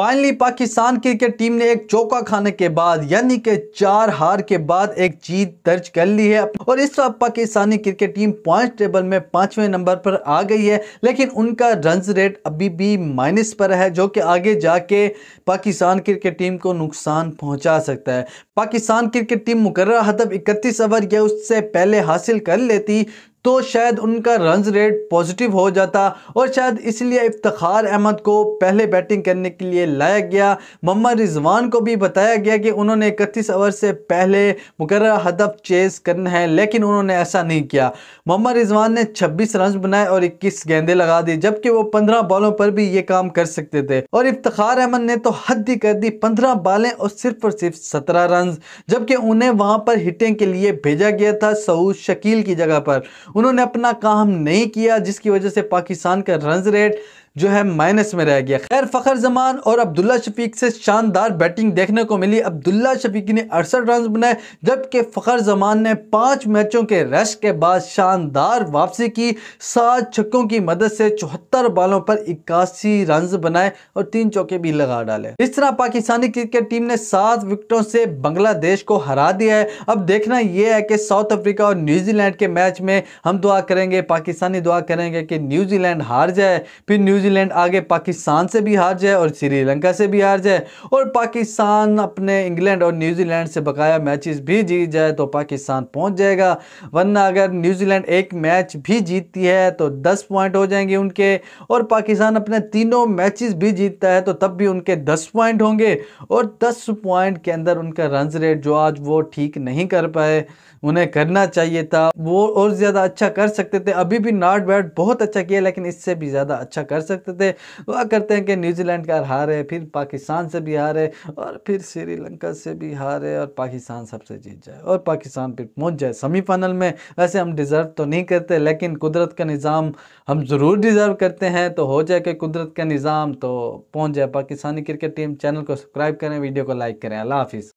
Finally Pakistan cricket team ने एक चौका खाने के बाद, यानी कि चार हार के बाद एक जीत दर्ज कर ली है। और इस वक्त Pakistani cricket team point table में पाँचवें नंबर पर आ गई है, लेकिन उनका रन रेट अभी भी माइनस पर है, जो कि आगे जाके पाकिस्तान क्रिकेट टीम को नुकसान पहुँचा सकता है। पाकिस्तान क्रिकेट टीम मुकर हदफ इकतीस ओवर या उससे पहले हासिल कर लेती तो शायद उनका रन रेट पॉजिटिव हो जाता और शायद इसलिए इफ्तार अहमद को पहले बैटिंग करने के लिए लाया गया। मोहम्मद रिजवान को भी बताया गया कि उन्होंने इकतीस ओवर से पहले मुकर हदफ चेस करना है, लेकिन उन्होंने ऐसा नहीं किया। मोहम्मद रिजवान ने 26 रन बनाए और 21 गेंदे लगा दी, जबकि वो 15 बॉलों पर भी ये काम कर सकते थे। और इफ्तार अहमद ने तो हद ही कर दी 15 बालें और सिर्फ़ और सिर्फ़ 17 रन जबकि उन्हें वहाँ पर हिटिंग के लिए भेजा गया था सऊद शकील की जगह पर। उन्होंने अपना काम नहीं किया जिसकी वजह से पाकिस्तान का रन रेट जो है माइनस में रह गया। खैर, फ़खर जमान और अब्दुल्ला शफीक से शानदार बैटिंग देखने को मिली। अब्दुल्ला शफीक ने अड़सठ रन बनाए, जबकि फ़खर जमान ने पाँच मैचों के रश के बाद शानदार वापसी की। सात छक्कों की मदद से चौहत्तर बालों पर इक्यासी रन बनाए और तीन चौके भी लगा डाले। इस तरह पाकिस्तानी क्रिकेट टीम ने सात विकेटों से बांग्लादेश को हरा दिया है। अब देखना यह है कि साउथ अफ्रीका और न्यूजीलैंड के मैच में हम दुआ करेंगे, पाकिस्तानी दुआ करेंगे कि न्यूजीलैंड हार जाए। फिर न्यूजी न्यूजीलैंड आगे पाकिस्तान से भी हार जाए और श्रीलंका से भी हार जाए और पाकिस्तान अपने इंग्लैंड और न्यूजीलैंड से बकाया मैचेस भी जीत जाए तो पाकिस्तान पहुँच जाएगा। वरना अगर न्यूजीलैंड एक मैच भी जीतती है तो 10 पॉइंट हो जाएँगे उनके और पाकिस्तान अपने तीनों मैचेस भी जीतता है तो तब भी उनके 10 पॉइंट होंगे और 10 पॉइंट के अंदर उनका रन रेट जो आज वो ठीक नहीं कर पाए, उन्हें करना चाहिए था। वो और ज़्यादा अच्छा कर सकते थे। अभी भी नॉट बैट बहुत अच्छा किया, लेकिन इससे भी ज़्यादा अच्छा कर सकते थे। वह करते हैं कि न्यूजीलैंड का हार, फिर पाकिस्तान से भी हार और फिर श्रीलंका से भी हार और पाकिस्तान सबसे जीत जाए और पाकिस्तान फिर पहुँच जाए सेमीफाइनल में। वैसे हम डिज़र्व तो नहीं करते, लेकिन कुदरत का निज़ाम हम ज़रूर डिज़र्व करते हैं। तो हो जाए कि कुदरत का निज़ाम तो पहुँच जाए। पाकिस्तानी क्रिकेट टीम चैनल को सब्सक्राइब करें, वीडियो को लाइक करें। अल्लाह हाफिज़।